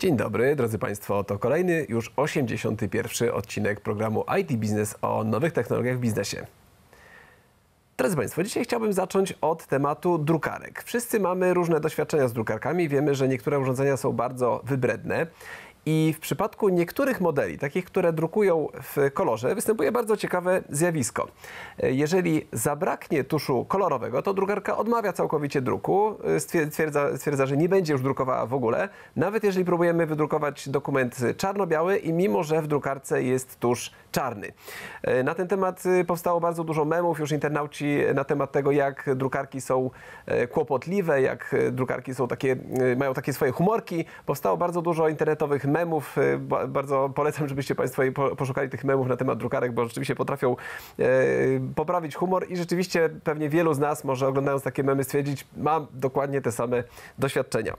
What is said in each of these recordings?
Dzień dobry, drodzy Państwo. To kolejny, już 81. odcinek programu IT Biznes o nowych technologiach w biznesie. Drodzy Państwo, dzisiaj chciałbym zacząć od tematu drukarek. Wszyscy mamy różne doświadczenia z drukarkami. Wiemy, że niektóre urządzenia są bardzo wybredne. I w przypadku niektórych modeli, takich, które drukują w kolorze, występuje bardzo ciekawe zjawisko. Jeżeli zabraknie tuszu kolorowego, to drukarka odmawia całkowicie druku, stwierdza, stwierdza, że nie będzie już drukowała w ogóle, nawet jeżeli próbujemy wydrukować dokument czarno-biały i mimo, że w drukarce jest tusz czarny. Na ten temat powstało bardzo dużo memów, już internauci na temat tego, jak drukarki są kłopotliwe, jak drukarki są takie, mają takie swoje humorki. Powstało bardzo dużo internetowych memów. Bardzo polecam, żebyście Państwo poszukali tych memów na temat drukarek, bo rzeczywiście potrafią poprawić humor i rzeczywiście pewnie wielu z nas może oglądając takie memy stwierdzić, mam dokładnie te same doświadczenia.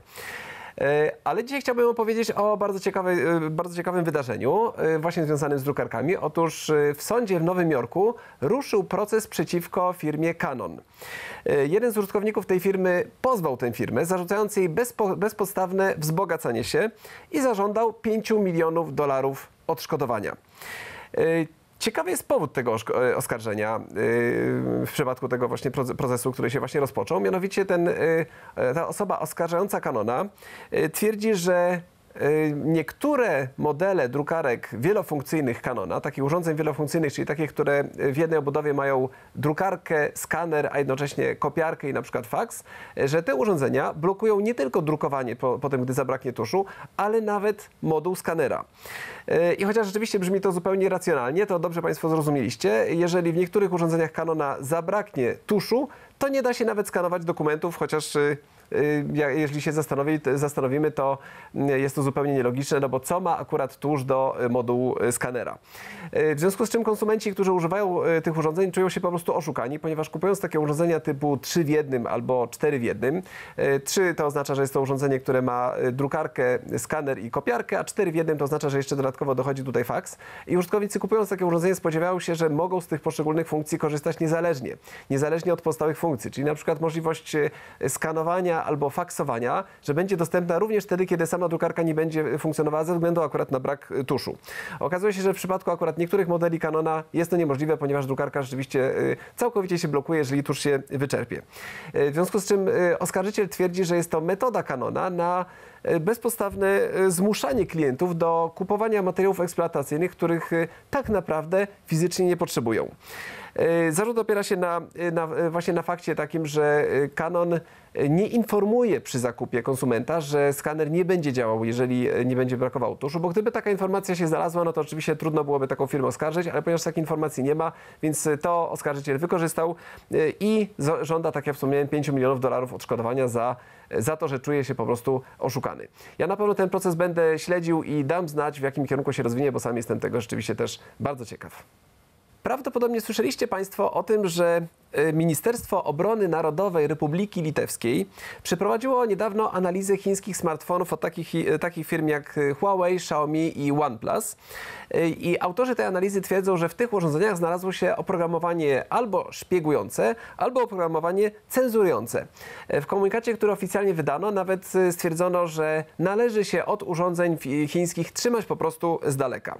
Ale dzisiaj chciałbym opowiedzieć o bardzo, ciekawej, bardzo ciekawym wydarzeniu, właśnie związanym z drukarkami. Otóż w sądzie w Nowym Jorku ruszył proces przeciwko firmie Canon. Jeden z użytkowników tej firmy pozwał tę firmę, zarzucając jej bezpo, bezpodstawne wzbogacanie się i zażądał 5 milionów dolarów odszkodowania. Ciekawy jest powód tego oskarżenia w przypadku tego właśnie procesu, który się właśnie rozpoczął. Mianowicie ten, ta osoba oskarżająca Canona twierdzi, że Niektóre modele drukarek wielofunkcyjnych Canona, takich urządzeń wielofunkcyjnych, czyli takie, które w jednej obudowie mają drukarkę, skaner, a jednocześnie kopiarkę i na przykład faks, że te urządzenia blokują nie tylko drukowanie po, potem, gdy zabraknie tuszu, ale nawet moduł skanera. I chociaż rzeczywiście brzmi to zupełnie racjonalnie, to dobrze Państwo zrozumieliście, jeżeli w niektórych urządzeniach Canona zabraknie tuszu, to nie da się nawet skanować dokumentów, chociaż jeżeli się zastanowi, zastanowimy, to jest to zupełnie nielogiczne, no bo co ma akurat tuż do modułu skanera? W związku z czym konsumenci, którzy używają tych urządzeń, czują się po prostu oszukani, ponieważ kupując takie urządzenia typu 3 w jednym albo 4 w jednym, 3 to oznacza, że jest to urządzenie, które ma drukarkę, skaner i kopiarkę, a 4 w jednym to oznacza, że jeszcze dodatkowo dochodzi tutaj faks. I użytkownicy kupując takie urządzenie spodziewają się, że mogą z tych poszczególnych funkcji korzystać niezależnie, niezależnie od podstawowych funkcji, czyli na przykład możliwość skanowania albo faksowania, że będzie dostępna również wtedy, kiedy sama drukarka nie będzie funkcjonowała ze względu akurat na brak tuszu. Okazuje się, że w przypadku akurat niektórych modeli Canona jest to niemożliwe, ponieważ drukarka rzeczywiście całkowicie się blokuje, jeżeli tusz się wyczerpie. W związku z czym oskarżyciel twierdzi, że jest to metoda Canona na bezpodstawne zmuszanie klientów do kupowania materiałów eksploatacyjnych, których tak naprawdę fizycznie nie potrzebują. Zarzut opiera się na, na, właśnie na fakcie takim, że Canon nie informuje przy zakupie konsumenta, że skaner nie będzie działał, jeżeli nie będzie brakowało tuszu, bo gdyby taka informacja się znalazła, no to oczywiście trudno byłoby taką firmę oskarżyć, ale ponieważ takiej informacji nie ma, więc to oskarżyciel wykorzystał i żąda, tak jak wspomniałem, 5 milionów dolarów odszkodowania za, za to, że czuje się po prostu oszukany. Ja na pewno ten proces będę śledził i dam znać, w jakim kierunku się rozwinie, bo sam jestem tego rzeczywiście też bardzo ciekaw. Prawdopodobnie słyszeliście Państwo o tym, że Ministerstwo Obrony Narodowej Republiki Litewskiej przeprowadziło niedawno analizę chińskich smartfonów od takich, takich firm jak Huawei, Xiaomi i OnePlus. I autorzy tej analizy twierdzą, że w tych urządzeniach znalazło się oprogramowanie albo szpiegujące, albo oprogramowanie cenzurujące. W komunikacie, który oficjalnie wydano, nawet stwierdzono, że należy się od urządzeń chińskich trzymać po prostu z daleka.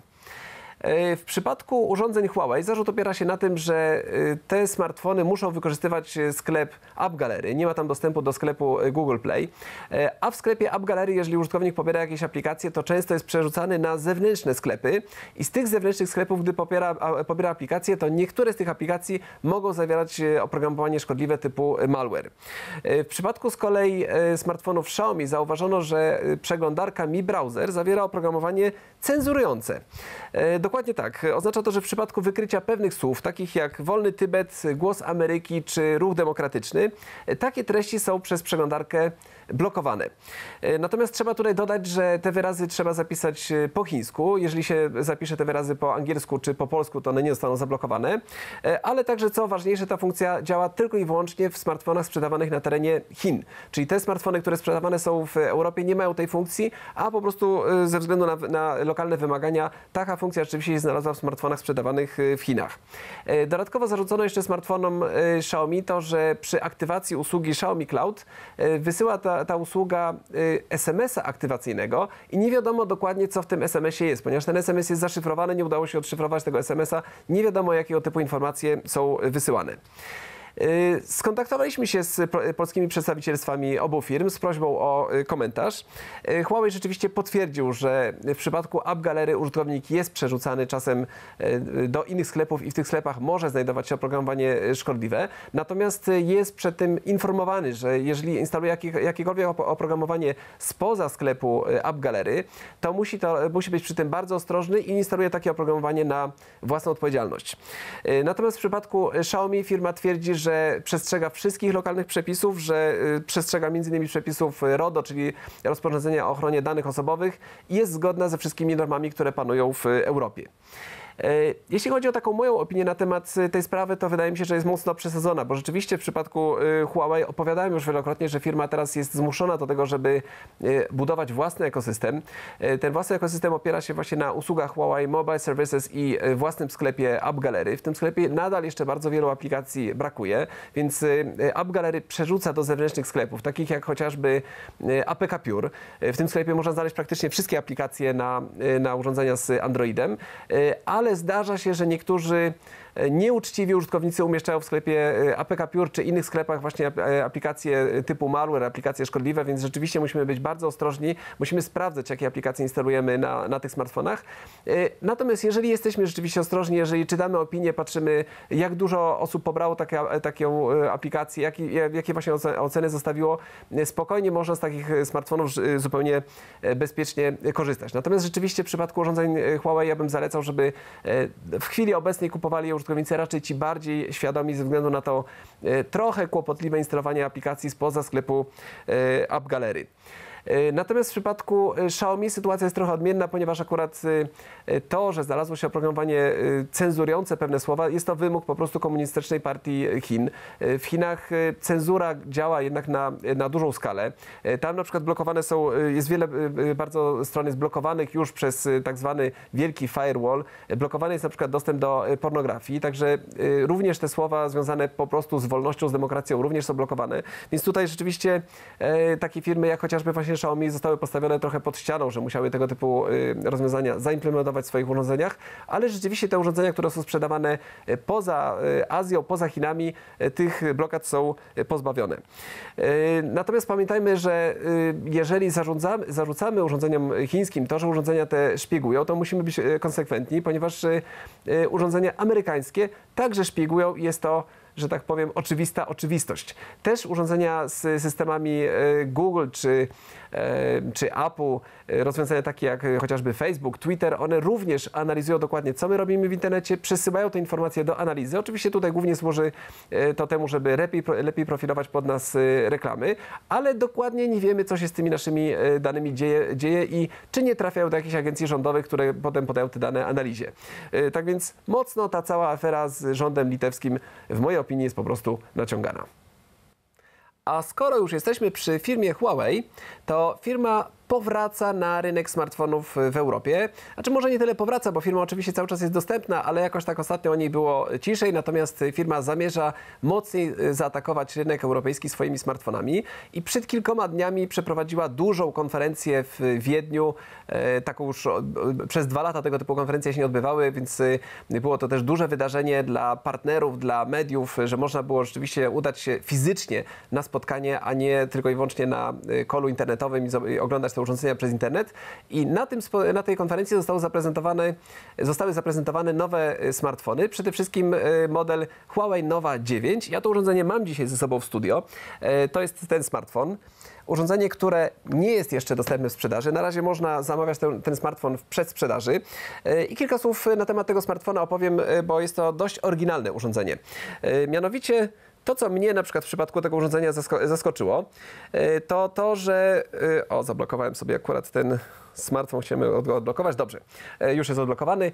W przypadku urządzeń Huawei zarzut opiera się na tym, że te smartfony muszą wykorzystywać sklep App Gallery. Nie ma tam dostępu do sklepu Google Play. A w sklepie App Gallery, jeżeli użytkownik pobiera jakieś aplikacje, to często jest przerzucany na zewnętrzne sklepy. I z tych zewnętrznych sklepów, gdy pobiera, pobiera aplikacje, to niektóre z tych aplikacji mogą zawierać oprogramowanie szkodliwe typu malware. W przypadku z kolei smartfonów Xiaomi zauważono, że przeglądarka Mi Browser zawiera oprogramowanie cenzurujące. Dokładnie tak. Oznacza to, że w przypadku wykrycia pewnych słów, takich jak wolny Tybet, głos Ameryki czy ruch demokratyczny, takie treści są przez przeglądarkę blokowane. Natomiast trzeba tutaj dodać, że te wyrazy trzeba zapisać po chińsku. Jeżeli się zapisze te wyrazy po angielsku czy po polsku, to one nie zostaną zablokowane. Ale także, co ważniejsze, ta funkcja działa tylko i wyłącznie w smartfonach sprzedawanych na terenie Chin. Czyli te smartfony, które sprzedawane są w Europie, nie mają tej funkcji, a po prostu ze względu na, na lokalne wymagania taka funkcja rzeczywiście się znalazła w smartfonach sprzedawanych w Chinach. Dodatkowo zarzucono jeszcze smartfonom Xiaomi to, że przy aktywacji usługi Xiaomi Cloud wysyła ta ta, usługa y, SMS-a aktywacyjnego i nie wiadomo dokładnie, co w tym SMS-ie jest, ponieważ ten SMS jest zaszyfrowany, nie udało się odszyfrować tego SMS-a, nie wiadomo, jakiego typu informacje są wysyłane. Y, skontaktowaliśmy się z polskimi przedstawicielstwami obu firm z prośbą o y, komentarz. Y, Huawei rzeczywiście potwierdził, że w przypadku App Galery użytkownik jest przerzucany czasem do innych sklepów i w tych sklepach może znajdować się oprogramowanie szkodliwe. Natomiast jest przed tym informowany, że jeżeli instaluje jakiekolwiek oprogramowanie spoza sklepu App Galery, to musi, to musi być przy tym bardzo ostrożny i instaluje takie oprogramowanie na własną odpowiedzialność. Natomiast w przypadku Xiaomi firma twierdzi, że przestrzega wszystkich lokalnych przepisów, że y, przestrzega m.in. przepisów RODO, czyli rozporządzenia o ochronie danych osobowych i jest zgodna ze wszystkimi normami, które panują w Europie. E, jeśli chodzi o taką moją opinię na temat e, tej sprawy, to wydaje mi się, że jest mocno przesadzona, bo rzeczywiście w przypadku e, Huawei opowiadałem już wielokrotnie, że firma teraz jest zmuszona do tego, żeby budować własny ekosystem. Ten własny ekosystem opiera się właśnie na usługach Huawei Mobile Services i własnym sklepie App Gallery. W tym sklepie nadal jeszcze bardzo wielu aplikacji brakuje, więc App Gallery przerzuca do zewnętrznych sklepów, takich jak chociażby APK Pure. W tym sklepie można znaleźć praktycznie wszystkie aplikacje na, na urządzenia z Androidem, ale zdarza się, że niektórzy nieuczciwi użytkownicy umieszczają w sklepie e, APK Pure czy innych sklepach właśnie e, aplikacje typu malware, aplikacje szkodliwe, więc rzeczywiście musimy być bardzo ostrożni, musimy sprawdzać, jakie aplikacje instalujemy na, na tych smartfonach. Natomiast jeżeli jesteśmy rzeczywiście ostrożni, jeżeli czytamy opinie, patrzymy, jak dużo osób pobrało takie, taką aplikację, jak, jakie właśnie oceny zostawiło, spokojnie można z takich smartfonów zupełnie bezpiecznie korzystać. Natomiast rzeczywiście w przypadku urządzeń Huawei ja bym zalecał, żeby w chwili obecnej kupowali je użytkownicy raczej ci bardziej świadomi ze względu na to e, trochę kłopotliwe instalowanie aplikacji spoza sklepu e, App Gallery. E, natomiast w przypadku e, Xiaomi sytuacja jest trochę odmienna, ponieważ akurat e, to, że znalazło się oprogramowanie cenzurujące pewne słowa, jest to wymóg po prostu komunistycznej partii Chin. W Chinach cenzura działa jednak na, na dużą skalę. Tam na przykład blokowane są, jest wiele bardzo stron jest blokowanych już przez tak zwany wielki firewall. Blokowany jest na przykład dostęp do pornografii, także również te słowa związane po prostu z wolnością, z demokracją również są blokowane. Więc tutaj rzeczywiście takie firmy jak chociażby właśnie właśnie Xiaomi zostały postawione trochę pod ścianą, że musiały tego typu y, rozwiązania zaimplementować w swoich urządzeniach, ale rzeczywiście te urządzenia, które są sprzedawane y, poza y, Azją, poza Chinami, tych blokad są pozbawione. Natomiast pamiętajmy, że jeżeli zarzucamy urządzeniom chińskim to, że urządzenia te szpiegują, to musimy być konsekwentni, ponieważ urządzenia amerykańskie także szpiegują i jest to że tak powiem, oczywista oczywistość. Też urządzenia z systemami Google czy, czy Apple, e, rozwiązania takie jak chociażby Facebook, Twitter, one również analizują dokładnie, co my robimy w internecie, przesyłają te informacje do analizy. Oczywiście tutaj głównie służy to temu, żeby lepiej, lepiej profilować pod nas reklamy, ale dokładnie nie wiemy, co się z tymi naszymi danymi dzieje, dzieje i czy nie trafiają do jakichś agencji rządowych, które potem podają te dane analizie. Tak więc mocno ta cała afera z rządem litewskim w mojej opinii jest po prostu naciągana. A skoro już jesteśmy przy firmie Huawei, to firma powraca na rynek smartfonów w Europie. Znaczy może nie tyle powraca, bo firma oczywiście cały czas jest dostępna, ale jakoś tak ostatnio o niej było ciszej, natomiast firma zamierza mocniej y, zaatakować rynek europejski swoimi smartfonami i przed kilkoma dniami przeprowadziła dużą konferencję w Wiedniu. E, taką już przez dwa lata tego typu konferencje się nie odbywały, więc y, było to też duże wydarzenie dla partnerów, dla mediów, że można było rzeczywiście udać się fizycznie na spotkanie, a nie tylko i wyłącznie na y, kolu internetowym i oglądać urządzenia przez internet. I na, tym, na tej konferencji zostały zaprezentowane, zostały zaprezentowane nowe e, smartfony. Przede wszystkim e, model Huawei Nova 9. Ja to urządzenie mam dzisiaj ze sobą w studio. E, to jest ten smartfon. Urządzenie, które nie jest jeszcze dostępne w sprzedaży. Na razie można zamawiać ten, ten smartfon w przedsprzedaży. I kilka słów na temat tego smartfona opowiem, bo jest to dość oryginalne urządzenie. Mianowicie to, co mnie na przykład w przypadku tego urządzenia zaskoczyło, e, to to, że... E, o, zablokowałem sobie akurat ten smartfon, chciałem go odblokować. Dobrze, e, już jest odblokowany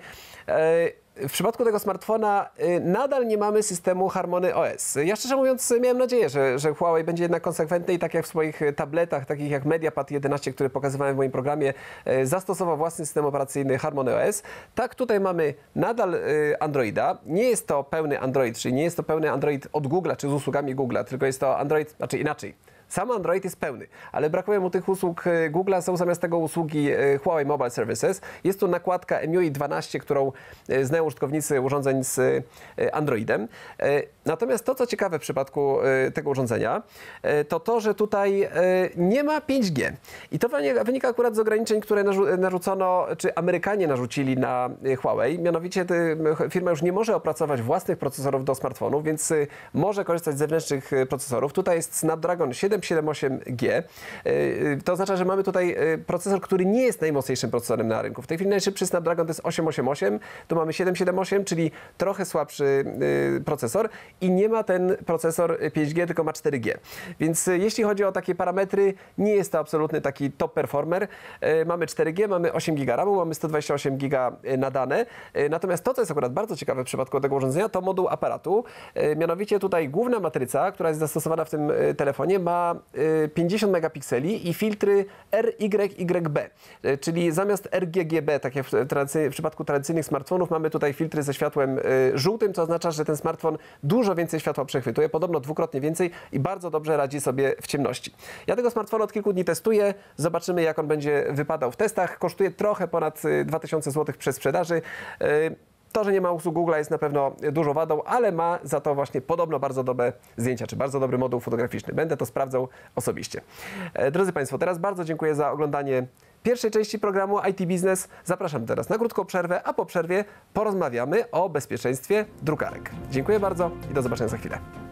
w przypadku tego smartfona y, nadal nie mamy systemu Harmony OS. Ja szczerze mówiąc miałem nadzieję, że, że Huawei będzie jednak konsekwentny i tak jak w swoich tabletach, takich jak MediaPad 11, które pokazywałem w moim programie, y, zastosował własny system operacyjny Harmony OS. Tak tutaj mamy nadal y, Androida. Nie jest to pełny Android, czyli nie jest to pełny Android od Google'a czy z usługami Google'a, tylko jest to Android, znaczy inaczej Sam Android jest pełny, ale brakuje mu tych usług e, Google'a, są zamiast tego usługi e, Huawei Mobile Services. Jest tu nakładka MIUI 12, którą e, znają użytkownicy urządzeń z Androidem. Natomiast to, co ciekawe w przypadku tego urządzenia, to to, że tutaj nie ma 5G. I to wynika- akurat z ograniczeń, które narzu- narzucono, czy Amerykanie narzucili na Huawei. Mianowicie firma już nie może opracować własnych procesorów do smartfonów, więc może korzystać z zewnętrznych procesorów. Tutaj jest Snapdragon 778G. E, e, To oznacza, że mamy tutaj e, procesor, który nie jest najmocniejszym procesorem na rynku. W tej chwili najszybszy Snapdragon to jest 888, tu mamy 778, czyli trochę słabszy procesor i nie ma ten procesor 5G, tylko ma 4G. Więc jeśli chodzi o takie parametry, nie jest to absolutny taki top performer. Mamy 4G, mamy 8 GB mamy 128 GB na dane. Natomiast to, co jest akurat bardzo ciekawe w przypadku tego urządzenia, to moduł aparatu. Mianowicie tutaj główna matryca, która jest zastosowana w tym telefonie, ma e, 50 megapikseli i filtry RYYB, e, czyli zamiast RGGB, tak jak w, w przypadku tradycyjnych smartfonów, mamy tutaj filtry ze światłem e, żółtym, co oznacza, że ten smartfon dużo więcej światła przechwytuje, podobno dwukrotnie więcej i bardzo dobrze radzi sobie w ciemności. Ja tego smartfonu od kilku dni testuję, zobaczymy jak on będzie wypadał w testach. Kosztuje trochę ponad e, 2000 zł przez sprzedaży. To, że nie ma usług Google jest na pewno dużą wadą, ale ma za to właśnie podobno bardzo dobre zdjęcia, czy bardzo dobry moduł fotograficzny. Będę to sprawdzał osobiście. E, Drodzy Państwo, teraz bardzo dziękuję za oglądanie pierwszej części programu IT Business. Zapraszam teraz na krótką przerwę, a po przerwie porozmawiamy o bezpieczeństwie drukarek. Dziękuję bardzo i do zobaczenia za chwilę.